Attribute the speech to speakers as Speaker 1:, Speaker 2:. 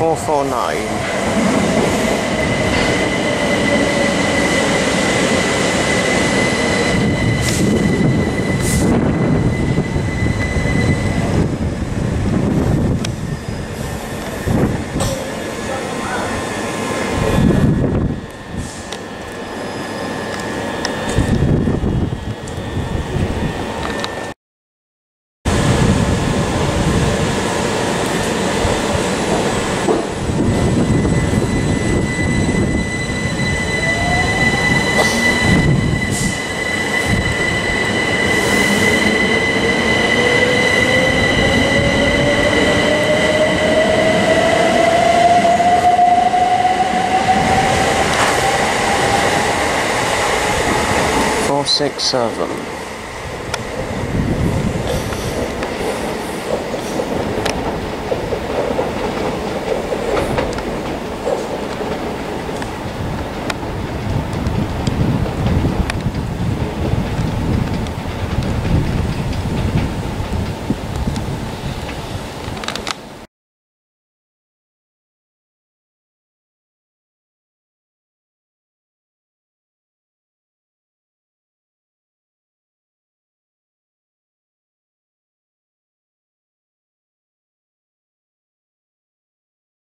Speaker 1: 449. Four six seven.